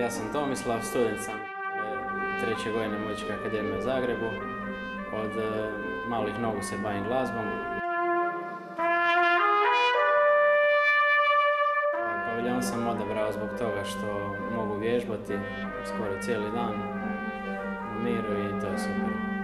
Ja sam Tomislav, student sam e, treće godine Muzičke akademije u Zagrebu. Od e, malih nogu se bavim glazbom. Paviljon sam odabrao zbog toga što mogu vježbati skoro cijeli dan u miru i to je super.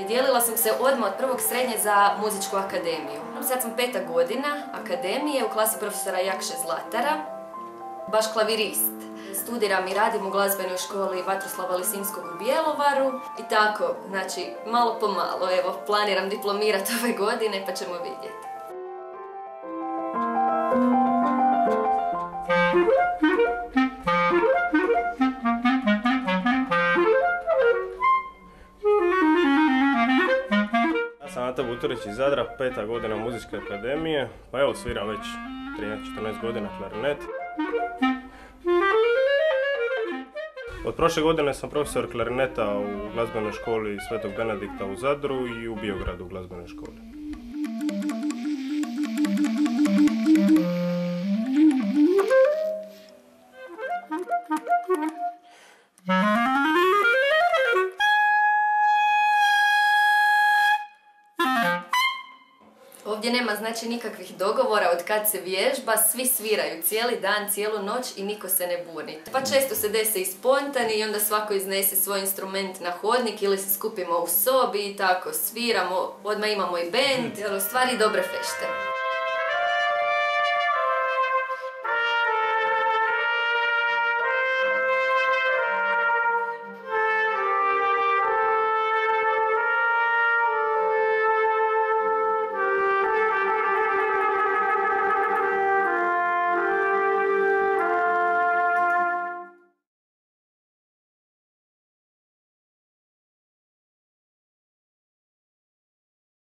Pridijelila sam se odmah od prvog srednje za muzičku akademiju. Sad sam peta godina akademije u klasi profesora Jakše Zlatara, baš klavirist. Studiram i radim u glazbenoj školi Vatroslava Lisinskog u Bjelovaru i tako, znači malo po malo, evo planiram diplomirati ove godine pa ćemo vidjeti. Ante Buturić iz Zadra, peta godina muzičke akademije, pa evo sviram već 13-14 godina klarinet. Od prošle godine sam profesor klarineta u glazbenoj školi Svetog Benedikta u Zadru i u Biogradu u glazbenoj školi. Ovdje nema znači nikakvih dogovora od kad se vježba, svi sviraju cijeli dan, cijelu noć i niko se ne buni. Pa često se dese i spontani i onda svako iznese svoj instrument na hodnik ili se skupimo u sobi i tako sviramo, odmah imamo i bend, u stvari dobre fešte.